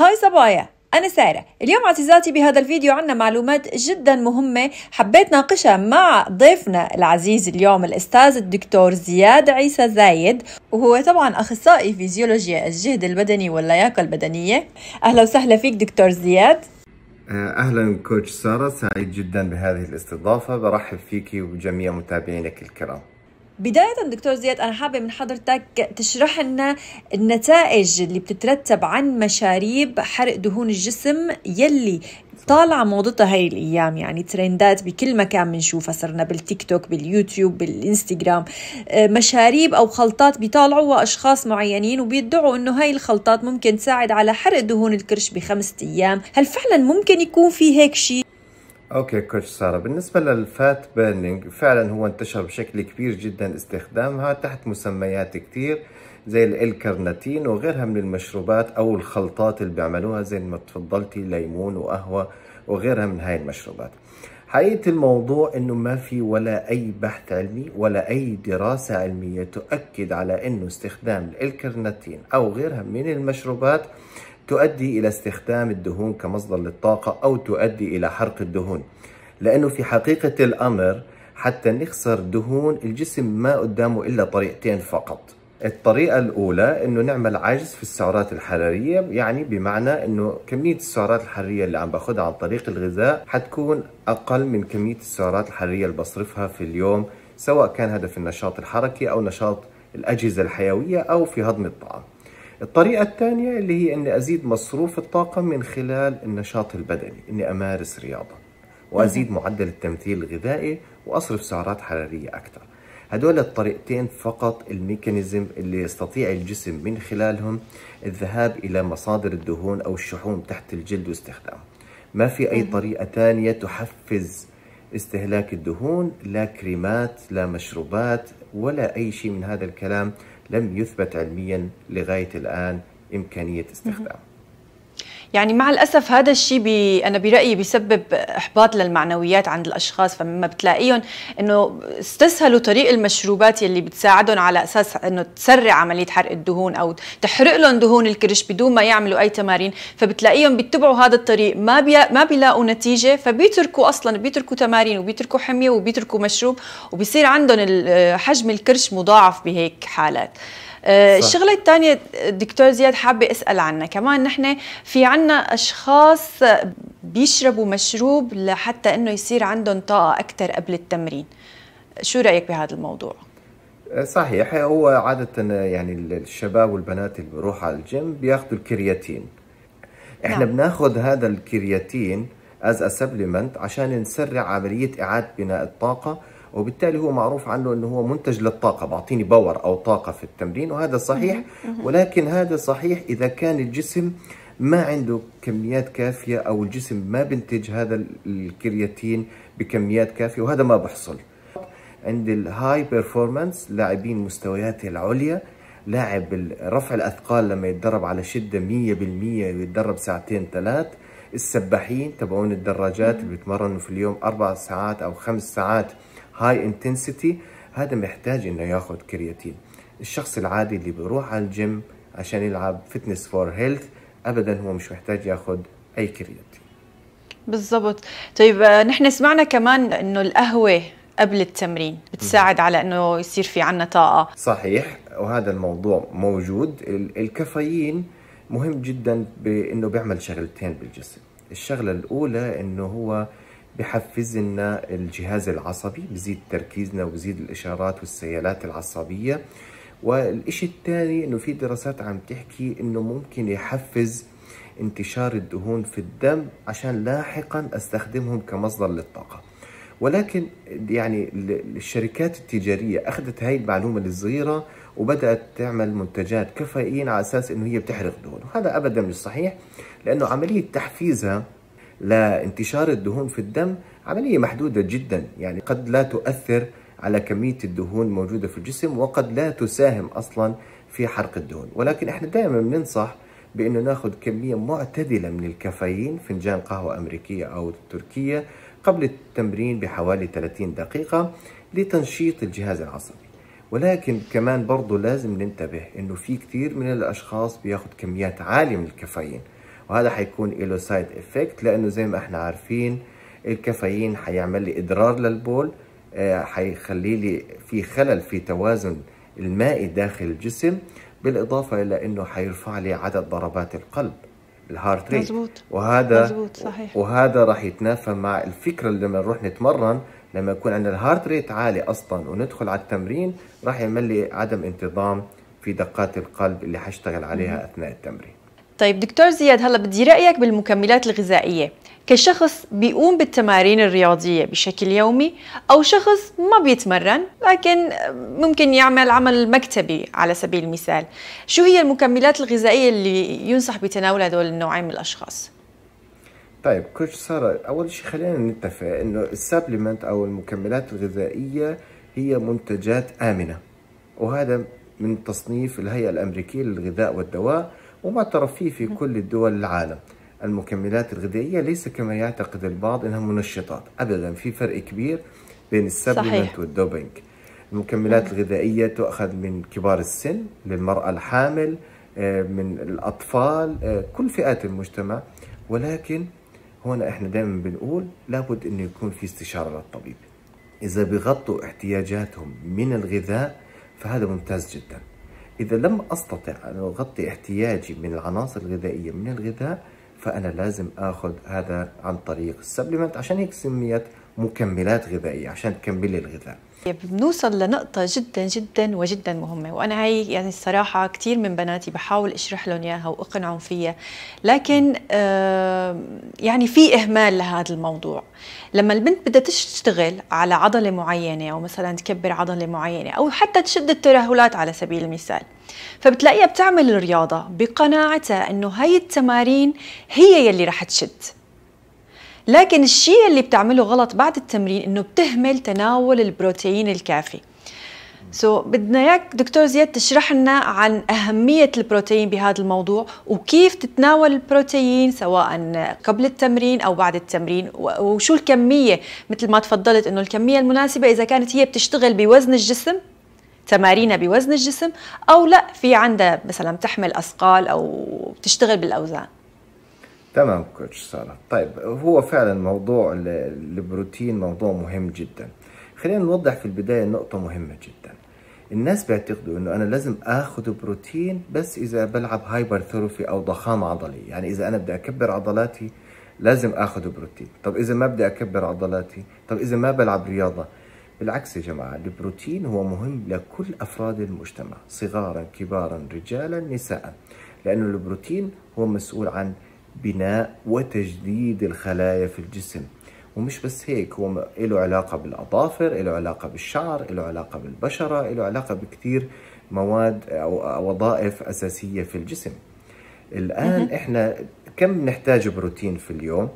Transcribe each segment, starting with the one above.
هاي صبايا أنا سارة. اليوم عزيزاتي بهذا الفيديو عنا معلومات جدا مهمة حبيت ناقشها مع ضيفنا العزيز اليوم الأستاذ الدكتور زياد عيسى زايد وهو طبعا أخصائي فيزيولوجيا الجهد البدني واللياقة البدنية. أهلا وسهلا فيك دكتور زياد. أهلا كوتش سارة سعيد جدا بهذه الاستضافة برحب فيك وبجميع متابعينك الكرام. بداية دكتور زياد أنا حابة من حضرتك تشرح لنا النتائج اللي بتترتب عن مشاريب حرق دهون الجسم يلي طالعة موضتها هاي الأيام. يعني ترندات بكل مكان بنشوفها صرنا بالتيك توك باليوتيوب بالإنستغرام. مشاريب أو خلطات بيطالعوها أشخاص معينين وبيدعوا إنه هاي الخلطات ممكن تساعد على حرق دهون الكرش بخمسة أيام. هل فعلا ممكن يكون في هيك شيء؟ okay coach سارة. بالنسبة لل fat burning فعلا هو انتشر بشكل كبير جدا استخدامها تحت مسميات كتير زي الكرناتين وغيرها من المشروبات أو الخلطات اللي بيعملوها زي ما تفضلتي ليمون وقهوة وغيرها من هاي المشروبات. حقيقة الموضوع إنه ما في ولا أي بحث علمي ولا أي دراسة علمية تؤكد على إنه استخدام الكرناتين أو غيرها من المشروبات تؤدي إلى استخدام الدهون كمصدر للطاقة أو تؤدي إلى حرق الدهون. لأنه في حقيقة الأمر حتى نخسر دهون الجسم ما قدامه إلا طريقتين فقط. الطريقة الأولى إنه نعمل عجز في السعرات الحرارية يعني بمعنى إنه كمية السعرات الحرارية اللي عم باخدها عن طريق الغذاء حتكون أقل من كمية السعرات الحرارية اللي بصرفها في اليوم سواء كان هدف النشاط الحركي أو نشاط الأجهزة الحيوية أو في هضم الطعام. الطريقة الثانية اللي هي أني أزيد مصروف الطاقة من خلال النشاط البدني أني أمارس رياضة وأزيد معدل التمثيل الغذائي وأصرف سعرات حرارية أكثر. هدول الطريقتين فقط الميكانيزم اللي يستطيع الجسم من خلالهم الذهاب إلى مصادر الدهون أو الشحوم تحت الجلد واستخدامه. ما في أي طريقة ثانية تحفز استهلاك الدهون لا كريمات لا مشروبات ولا أي شيء من هذا الكلام لم يثبت علميا لغاية الآن إمكانية استخدامه. يعني مع الأسف هذا الشيء بي أنا برأيي بيسبب إحباط للمعنويات عند الأشخاص. فلما بتلاقيهم إنه استسهلوا طريق المشروبات يلي بتساعدهم على أساس إنه تسرع عملية حرق الدهون أو تحرق لهم دهون الكرش بدون ما يعملوا أي تمارين. فبتلاقيهم بيتبعوا هذا الطريق ما بي... ما بيلاقوا نتيجة فبيتركوا أصلا بيتركوا تمارين وبيتركوا حمية وبيتركوا مشروب وبيصير عندهم حجم الكرش مضاعف بهيك حالات. الشغلة الثانية دكتور زياد حابة أسأل عنها. كمان نحن في عنا أشخاص بيشربوا مشروب لحتى إنه يصير عندهم طاقة أكثر قبل التمرين. شو رأيك بهذا الموضوع؟ صحيح. هو عادة يعني الشباب والبنات اللي بيروحوا على الجيم بياخذوا الكرياتين. إحنا نعم. بناخذ هذا الكرياتين as supplement عشان نسرع عملية إعادة بناء الطاقة. وبالتالي هو معروف عنه إنه هو منتج للطاقة بعطيني power أو طاقة في التمرين وهذا صحيح. ولكن هذا صحيح إذا كان الجسم ما عنده كميات كافية أو الجسم ما بنتج هذا الكرياتين بكميات كافية وهذا ما بحصل. عند ال high performance لاعبين مستويات العليا لاعب رفع الأثقال لما يتدرب على شدة 100% ويتدرب ساعتين ثلاث السباحين تبعون الدراجات اللي بيتمرنوا في اليوم أربع ساعات أو خمس ساعات high intensity هذا محتاج إنه ياخذ كرياتين. الشخص العادي اللي بيروح على الجيم عشان يلعب fitness for health ابدا هو مش محتاج ياخذ أي كرياتين. بالضبط. طيب نحن سمعنا كمان إنه القهوة قبل التمرين بتساعد على إنه يصير في عنا طاقة. صحيح وهذا الموضوع موجود. الكافيين مهم جدا بإنه بيعمل شغلتين بالجسم. الشغلة الأولى إنه هو بحفز لنا الجهاز العصبي بزيد تركيزنا وبزيد الإشارات والسيالات العصبية. والإشي الثاني إنه في دراسات عم تحكي إنه ممكن يحفز انتشار الدهون في الدم عشان لاحقا أستخدمهم كمصدر للطاقة. ولكن يعني الشركات التجارية أخذت هاي المعلومة الصغيرة وبدأت تعمل منتجات كافيين على أساس إنه هي بتحرق دهون. وهذا أبدا مش صحيح لأنه عملية تحفيزها لانتشار الدهون في الدم عملية محدودة جدا يعني قد لا تؤثر على كمية الدهون الموجودة في الجسم وقد لا تساهم أصلا في حرق الدهون. ولكن إحنا دائما بننصح بأنه ناخذ كمية معتدلة من الكافيين فنجان قهوة أمريكية أو تركية قبل التمرين بحوالي 30 دقيقة لتنشيط الجهاز العصبي. ولكن كمان برضو لازم ننتبه إنه في كثير من الأشخاص بياخذ كميات عالية من الكافيين. وهذا حيكون له side effect لأنه زي ما إحنا عارفين الكافيين حيعمل لي إدرار للبول آه، حيخلي لي في خلل في توازن المائي داخل الجسم بالإضافة إلى إنه حيرفع لي عدد ضربات القلب ال heart rate مزبوط. وهذا مزبوط، صحيح. وهذا راح يتنافى مع الفكرة اللي لما نروح نتمرن لما يكون عندنا ال heart rate عالي أصلا وندخل على التمرين راح يعمل لي عدم انتظام في دقات القلب اللي حشتغل عليها أثناء التمرين طيب دكتور زياد هلا بدي رأيك بالمكملات الغذائية. كشخص بيقوم بالتمارين الرياضية بشكل يومي أو شخص ما بيتمرن لكن ممكن يعمل عمل مكتبي على سبيل المثال. شو هي المكملات الغذائية اللي ينصح بتناولها هدول النوعين من الأشخاص؟ طيب كوتش سارة أول شيء خلينا نتفق إنه السبلمنت أو المكملات الغذائية هي منتجات آمنة. وهذا من تصنيف الهيئة الأمريكية للغذاء والدواء. ومعترف فيه في كل الدول العالم. المكملات الغذائية ليس كما يعتقد البعض إنها منشطات. أبدا في فرق كبير بين ال supplement وال doping. المكملات الغذائية تؤخذ من كبار السن للمرأة الحامل آه، من الأطفال آه، كل فئات المجتمع. ولكن هنا إحنا دائما بنقول لابد إنه يكون في استشارة للطبيب. إذا بغطوا احتياجاتهم من الغذاء فهذا ممتاز جدا. إذا لم أستطع أن أغطي احتياجي من العناصر الغذائية من الغذاء فأنا لازم آخذ هذا عن طريق السبلمنت عشان هيك سميت مكملات غذائية عشان تكمل لي الغذاء. بنوصل لنقطة جدا جدا وجدا مهمة وأنا هاي يعني الصراحة كثير من بناتي بحاول أشرح لهم إياها وأقنعهم فيها. لكن آه يعني في إهمال لهذا الموضوع. لما البنت بدها تشتغل على عضلة معينة أو مثلا تكبر عضلة معينة أو حتى تشد الترهلات على سبيل المثال فبتلاقيها بتعمل الرياضة بقناعتها أنه هاي التمارين هي يلي رح تشد. لكن الشيء اللي بتعمله غلط بعد التمرين إنه بتهمل تناول البروتين الكافي. سو so, بدنا إياك دكتور زياد تشرح لنا عن أهمية البروتين بهذا الموضوع وكيف تتناول البروتين سواء قبل التمرين أو بعد التمرين وشو الكمية مثل ما تفضلت إنه الكمية المناسبة إذا كانت هي بتشتغل بوزن الجسم تمارينها بوزن الجسم أو لا في عندها مثلا بتحمل أثقال أو بتشتغل بالأوزان. تمام coach سارة. طيب هو فعلا موضوع البروتين موضوع مهم جدا. خلينا نوضح في البداية نقطة مهمة جدا. الناس بيعتقدوا إنه أنا لازم آخذ بروتين بس إذا بلعب hypertrophy أو ضخامة عضلية يعني إذا أنا بدي أكبر عضلاتي لازم آخذ بروتين. طب إذا ما بدي أكبر عضلاتي؟ طب إذا ما بلعب رياضة؟ بالعكس يا جماعة البروتين هو مهم لكل أفراد المجتمع صغارا كبارا رجالا نساء. لأنه البروتين هو مسؤول عن بناء وتجديد الخلايا في الجسم. ومش بس هيك هو له علاقة بالأظافر له علاقة بالشعر له علاقة بالبشرة له علاقة بكثير مواد أو وظائف أساسية في الجسم. الآن إحنا كم نحتاج بروتين في اليوم؟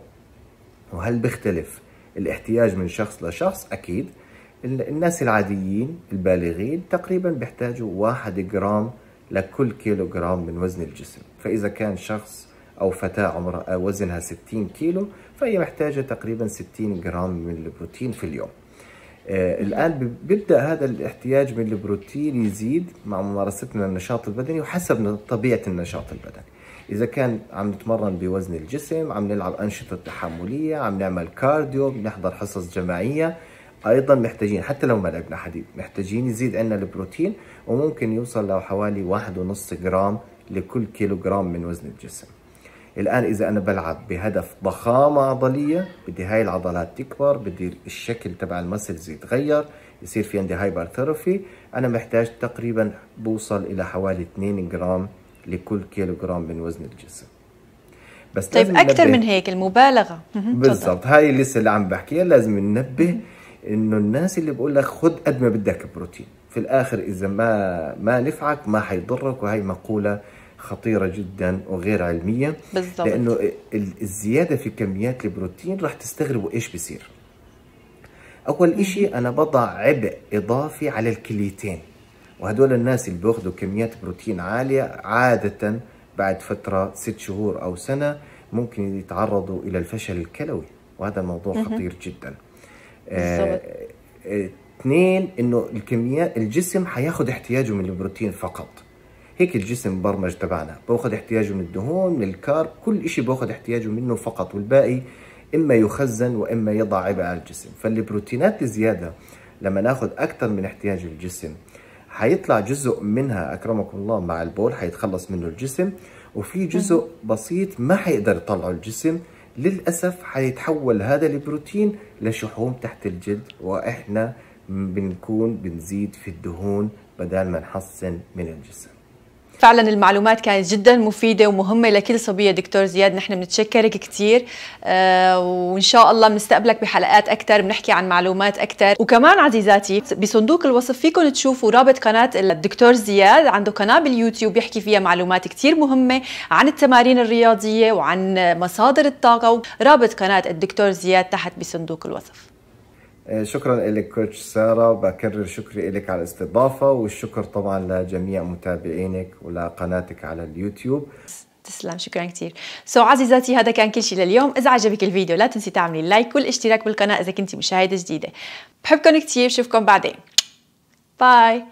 وهل بيختلف الاحتياج من شخص لشخص؟ أكيد. الناس العاديين البالغين تقريبا بيحتاجوا واحد جرام لكل كيلو جرام من وزن الجسم. فإذا كان شخص أو فتاة عمرها وزنها 60 كيلو فهي محتاجة تقريبا 60 جرام من البروتين في اليوم. آه الآن بيبدأ هذا الاحتياج من البروتين يزيد مع ممارستنا للنشاط البدني وحسب طبيعة النشاط البدني. إذا كان عم نتمرن بوزن الجسم عم نلعب أنشطة تحملية عم نعمل cardio بنحضر حصص جماعية أيضا محتاجين حتى لو ما لعبنا حديد محتاجين يزيد عندنا البروتين وممكن يوصل لحوالي واحد ونص جرام لكل كيلو جرام من وزن الجسم. الآن إذا أنا بلعب بهدف ضخامة عضلية بدي هاي العضلات تكبر بدي الشكل تبع ال muscles يتغير يصير في عندي hypertrophy أنا محتاج تقريبا بوصل إلى حوالي 2 جرام لكل كيلو جرام من وزن الجسم. بس طيب أكثر من هيك المبالغة. بالضبط. هاي لسه اللي عم بحكيها لازم ننبه إنه الناس اللي بقول لك خذ قد ما بدك بروتين. في الآخر إذا ما ما نفعك ما حيضرك وهي مقولة خطيرة جدا وغير علمية بالضبط. لأنه الزيادة في كميات البروتين راح تستغربوا إيش بصير أول إشي أنا بضع عبء إضافي على الكليتين وهدول الناس اللي بيأخذوا كميات بروتين عالية عادة بعد فترة ست شهور أو سنة ممكن يتعرضوا إلى الفشل الكلوي وهذا الموضوع خطير جدا. بالضبط. آه، اثنين إنه الكميات الجسم حياخذ احتياجه من البروتين فقط. هيك الجسم مبرمج تبعنا. بأخذ احتياجه من الدهون من الكارب كل شيء بأخذ احتياجه منه فقط والباقي إما يخزن وإما يضع عبء على الجسم. فالبروتينات الزيادة لما نأخذ أكثر من احتياج الجسم حيطلع جزء منها أكرمكم الله مع البول حيتخلص منه الجسم وفي جزء بسيط ما حيقدر يطلعه الجسم. للأسف حيتحول هذا البروتين لشحوم تحت الجلد وإحنا بنكون بنزيد في الدهون بدل ما نحسن من الجسم. فعلا المعلومات كانت جدا مفيدة ومهمة لكل صبية. دكتور زياد نحن بنتشكرك كثير آه وإن شاء الله بنستقبلك بحلقات أكثر بنحكي عن معلومات أكثر وكمان عزيزاتي بصندوق الوصف فيكم تشوفوا رابط قناة الدكتور زياد. عنده قناة باليوتيوب يحكي فيها معلومات كثير مهمة عن التمارين الرياضية وعن مصادر الطاقة. رابط قناة الدكتور زياد تحت بصندوق الوصف. شكرا لك كوتش سارة. بكرر شكري لك على الاستضافة والشكر طبعا لجميع متابعينك ولقناتك على اليوتيوب. تسلم شكرا كثير so so, عزيزاتي هذا كان كل شيء لليوم. إذا عجبك الفيديو لا تنسي تعملي like والاشتراك بالقناة إذا كنتي مشاهدة جديدة. بحبكم كثير بشوفكم بعدين. bye